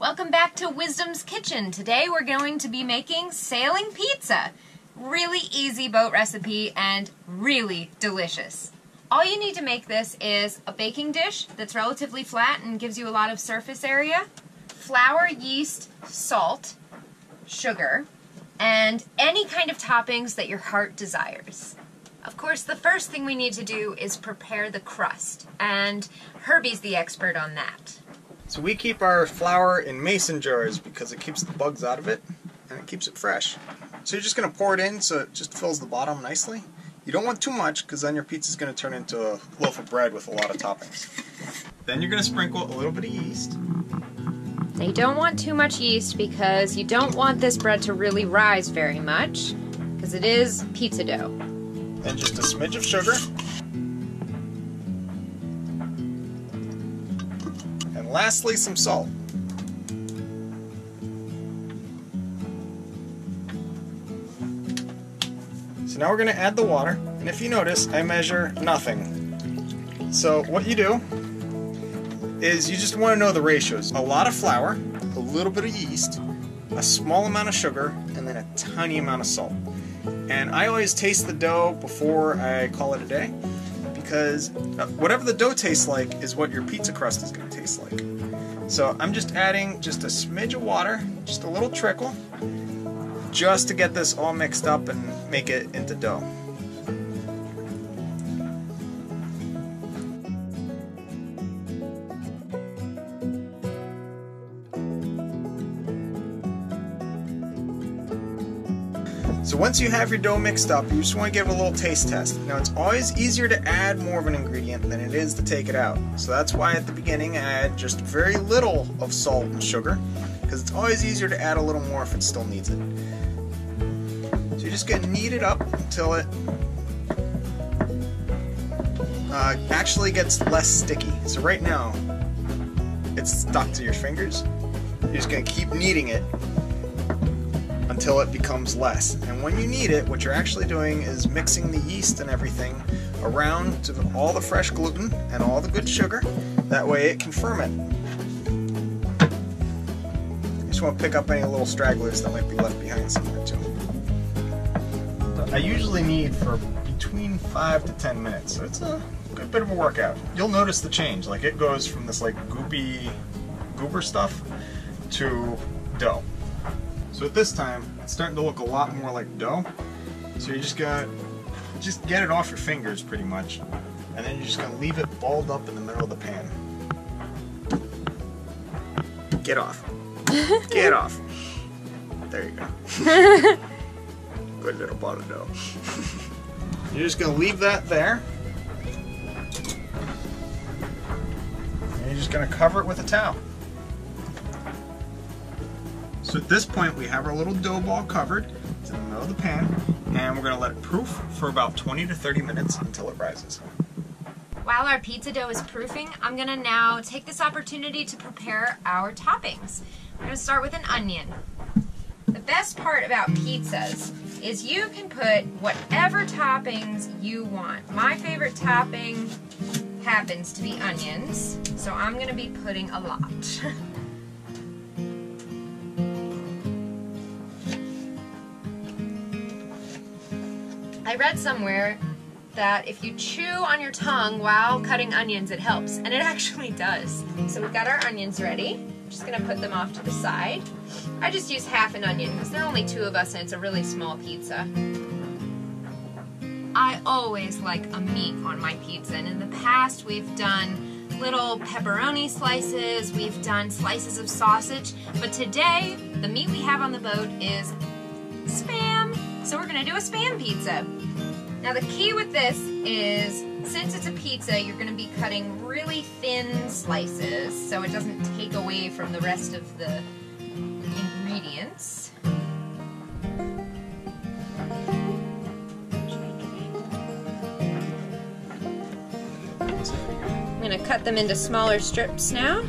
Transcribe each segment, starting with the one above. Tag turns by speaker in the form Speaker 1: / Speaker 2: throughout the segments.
Speaker 1: Welcome back to Wisdom's Kitchen. Today we're going to be making sailing pizza. Really easy boat recipe and really delicious. All you need to make this is a baking dish that's relatively flat and gives you a lot of surface area, flour, yeast, salt, sugar, and any kind of toppings that your heart desires. Of course, the first thing we need to do is prepare the crust, and Herby's the expert on that.
Speaker 2: So we keep our flour in mason jars because it keeps the bugs out of it and it keeps it fresh. So you're just going to pour it in so it just fills the bottom nicely. You don't want too much because then your pizza is going to turn into a loaf of bread with a lot of toppings. Then you're going to sprinkle a little bit of yeast.
Speaker 1: Now you don't want too much yeast because you don't want this bread to really rise very much because it is pizza dough.
Speaker 2: Then just a smidge of sugar. And lastly, some salt. So now we're going to add the water. And if you notice, I measure nothing. So what you do is you just want to know the ratios. A lot of flour, a little bit of yeast, a small amount of sugar, and then a tiny amount of salt. And I always taste the dough before I call it a day because uh, whatever the dough tastes like is what your pizza crust is going to taste like. So I'm just adding just a smidge of water, just a little trickle, just to get this all mixed up and make it into dough. So once you have your dough mixed up, you just want to give it a little taste test. Now it's always easier to add more of an ingredient than it is to take it out. So that's why at the beginning I add just very little of salt and sugar, because it's always easier to add a little more if it still needs it. So you're just going to knead it up until it uh, actually gets less sticky. So right now, it's stuck to your fingers. You're just going to keep kneading it until it becomes less. And when you knead it, what you're actually doing is mixing the yeast and everything around to all the fresh gluten and all the good sugar. That way it can ferment. You just want to pick up any little stragglers that might be left behind somewhere too. I usually knead for between 5 to 10 minutes, so it's a good bit of a workout. You'll notice the change, like it goes from this like goopy goober stuff to dough. So at this time, it's starting to look a lot more like dough. So you just got, just get it off your fingers pretty much. And then you're just gonna leave it balled up in the middle of the pan. Get off. Get off. There you go. Good little ball of dough. You're just gonna leave that there. And you're just gonna cover it with a towel. So at this point we have our little dough ball covered. It's in the middle of the pan and we're going to let it proof for about 20 to 30 minutes until it rises.
Speaker 1: While our pizza dough is proofing, I'm going to now take this opportunity to prepare our toppings. We're to start with an onion. The best part about pizzas is you can put whatever toppings you want. My favorite topping happens to be onions, so I'm going to be putting a lot. read somewhere that if you chew on your tongue while cutting onions, it helps, and it actually does. So we've got our onions ready. I'm just gonna put them off to the side. I just use half an onion because there are only two of us and it's a really small pizza. I always like a meat on my pizza, and in the past we've done little pepperoni slices, we've done slices of sausage, but today the meat we have on the boat is spam. So we're gonna do a spam pizza. Now the key with this is, since it's a pizza, you're gonna be cutting really thin slices so it doesn't take away from the rest of the ingredients. I'm gonna cut them into smaller strips now.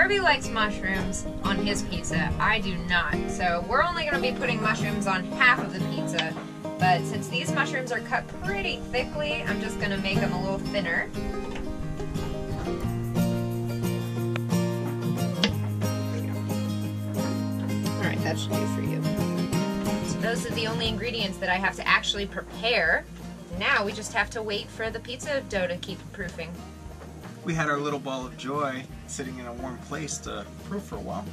Speaker 1: Herby likes mushrooms on his pizza. I do not. So we're only going to be putting mushrooms on half of the pizza But since these mushrooms are cut pretty thickly, I'm just gonna make them a little thinner. All right, that should do for you. So those are the only ingredients that I have to actually prepare. Now we just have to wait for the pizza dough to keep proofing.
Speaker 2: We had our little ball of joy sitting in a warm place to proof for a while.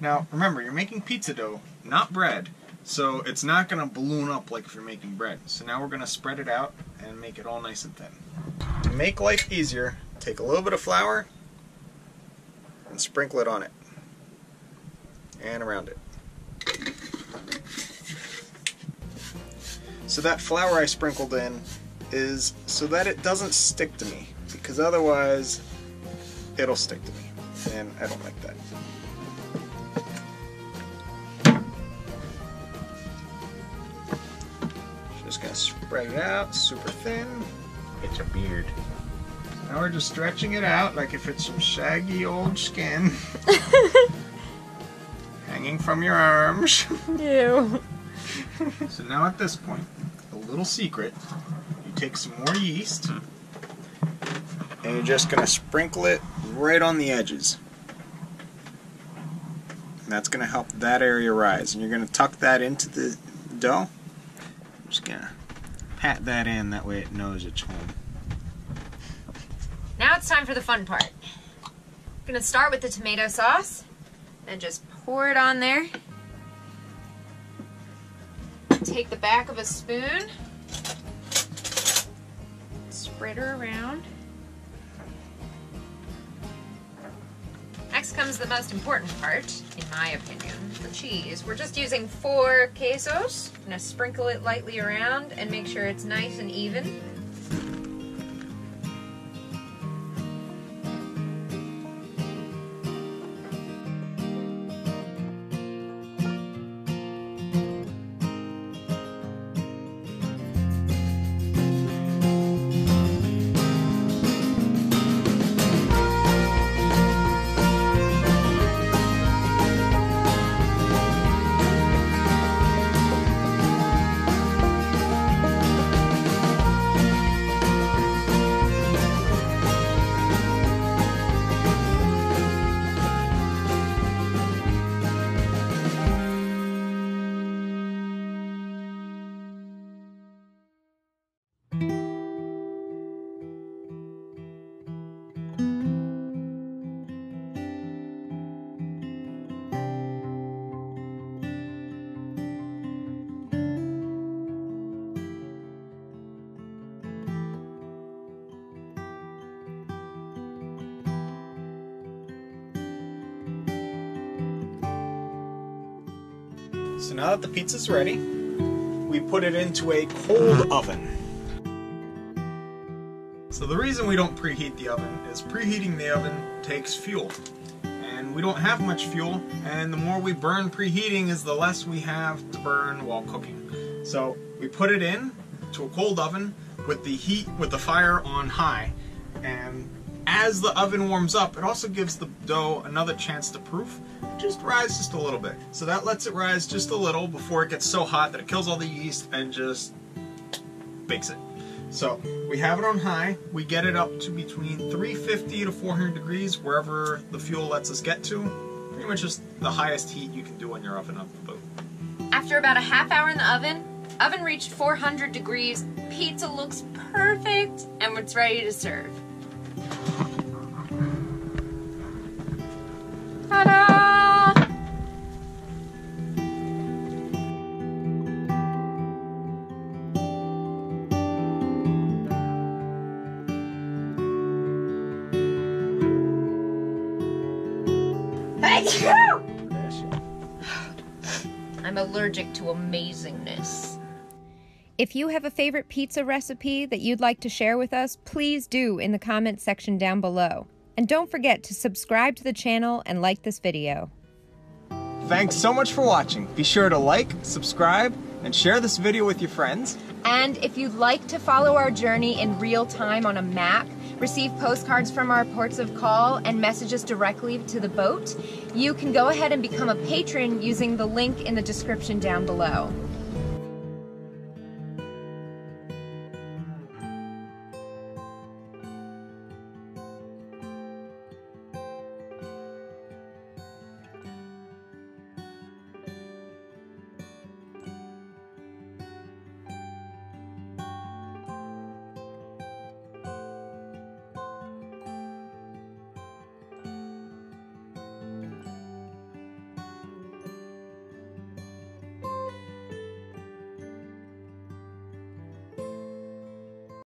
Speaker 2: Now, remember, you're making pizza dough, not bread, so it's not going to balloon up like if you're making bread. So now we're going to spread it out and make it all nice and thin. To make life easier, take a little bit of flour and sprinkle it on it and around it. So that flour I sprinkled in is so that it doesn't stick to me because otherwise it'll stick to me and I don't like that. Just gonna spread it out super thin.
Speaker 3: It's a beard.
Speaker 2: Now we're just stretching it out like if it's some shaggy old skin hanging from your arms.
Speaker 1: Ew.
Speaker 2: So now at this point, a little secret, you take some more yeast hmm. And you're just going to sprinkle it right on the edges. And that's going to help that area rise. And you're going to tuck that into the dough. I'm just going to pat that in, that way it knows it's home.
Speaker 1: Now it's time for the fun part. I'm gonna start with the tomato sauce and just pour it on there. Take the back of a spoon, spread her around. Next comes the most important part, in my opinion, the cheese. We're just using four quesos. I'm gonna sprinkle it lightly around and make sure it's nice and even.
Speaker 2: So now that the pizza's ready, we put it into a cold mm-hmm. oven. So the reason we don't preheat the oven is preheating the oven takes fuel. And we don't have much fuel, and the more we burn preheating is the less we have to burn while cooking. So we put it in to a cold oven with the heat, with the fire on high, and as the oven warms up, it also gives the dough another chance to proof. Just rise just a little bit. So that lets it rise just a little before it gets so hot that it kills all the yeast and just bakes it. So we have it on high. We get it up to between 350 to 400 degrees, wherever the fuel lets us get to. Pretty much just the highest heat you can do on your oven up the boat.
Speaker 1: After about a half hour in the oven, oven reached 400 degrees, pizza looks perfect, and it's ready to serve. I'm allergic to amazingness. If you have a favorite pizza recipe that you'd like to share with us, please do in the comments section down below. And don't forget to subscribe to the channel and like this video.
Speaker 2: Thanks so much for watching. Be sure to like, subscribe, and share this video with your friends.
Speaker 1: And if you'd like to follow our journey in real time on a map, receive postcards from our ports of call, and messages directly to the boat, you can go ahead and become a patron using the link in the description down below.